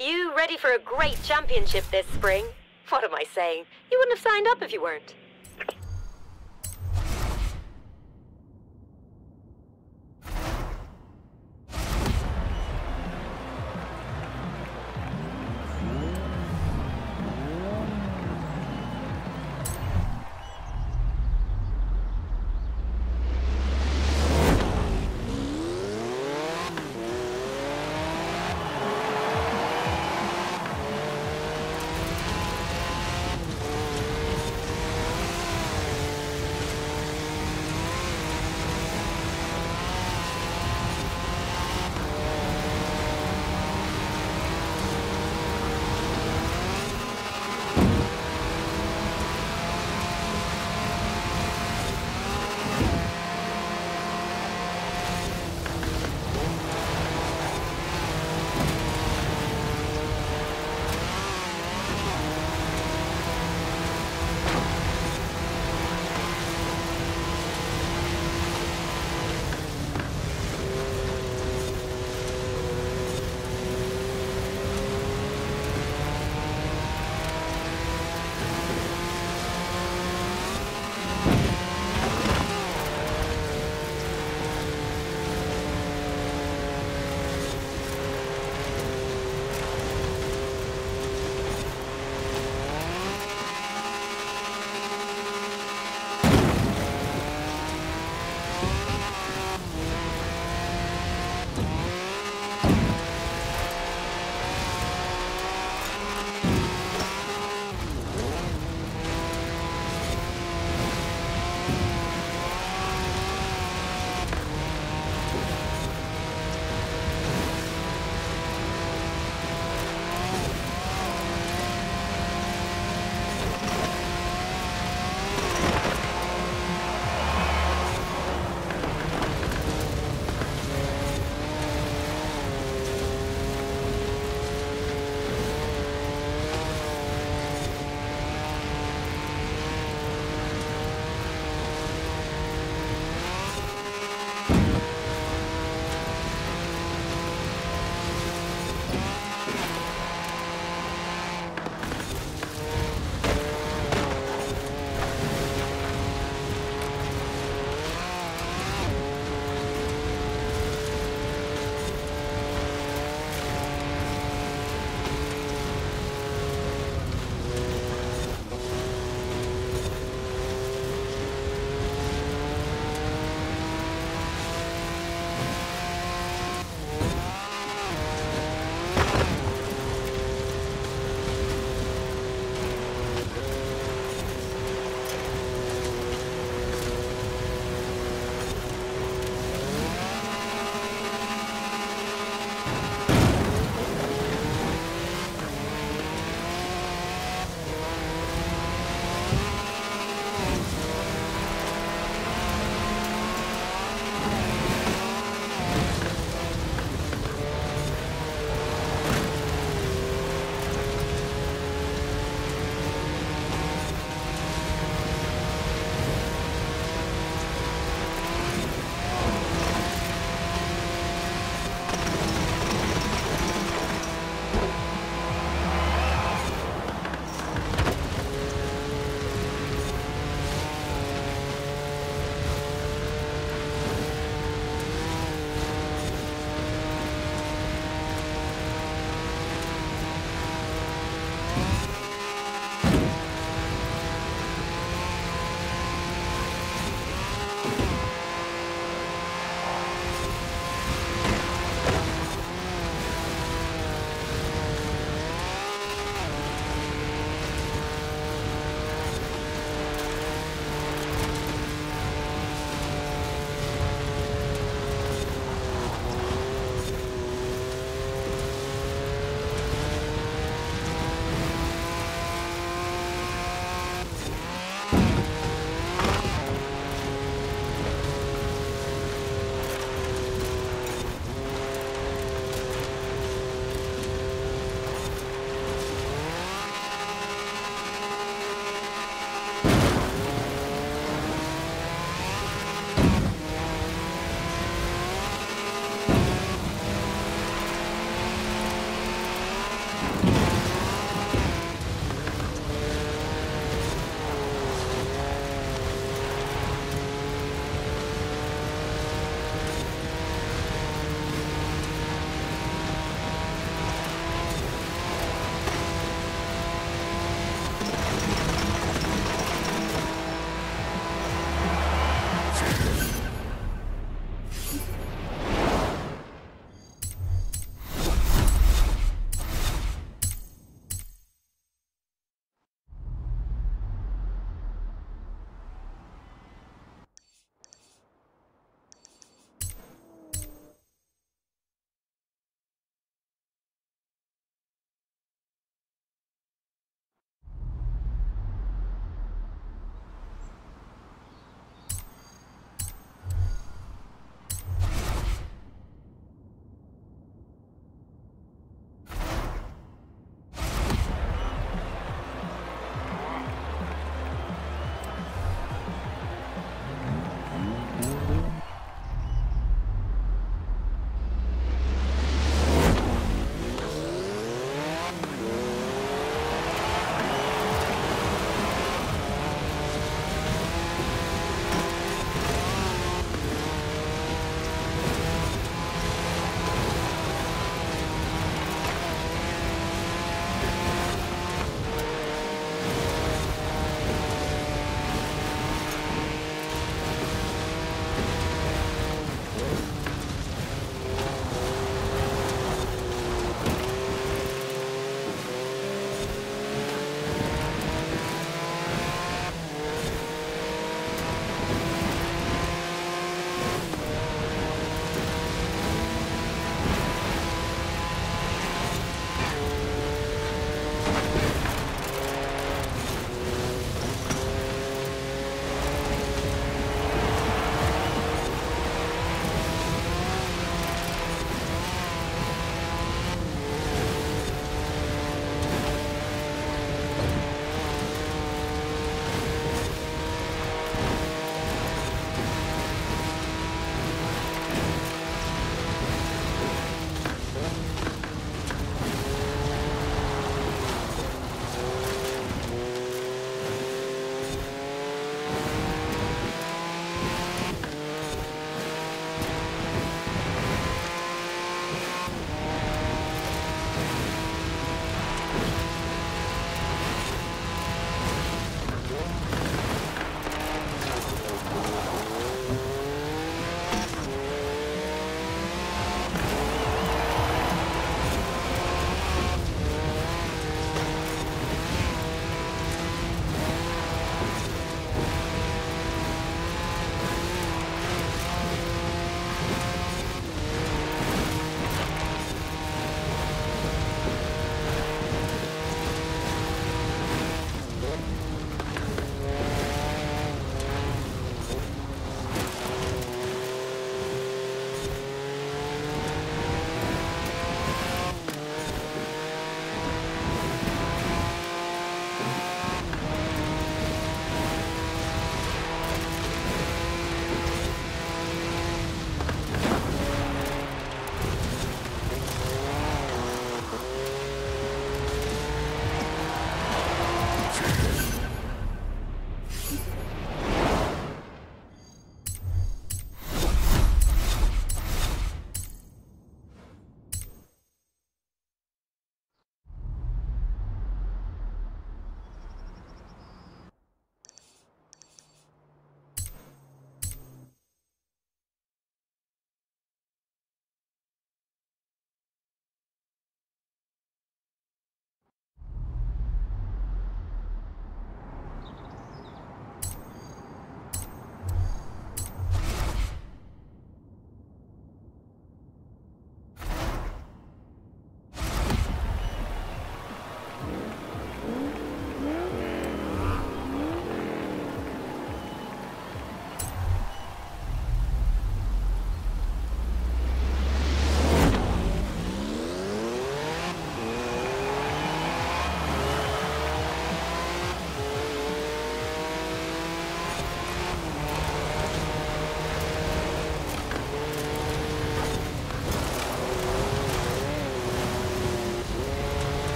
You ready for a great championship this spring? What am I saying? You wouldn't have signed up if you weren't.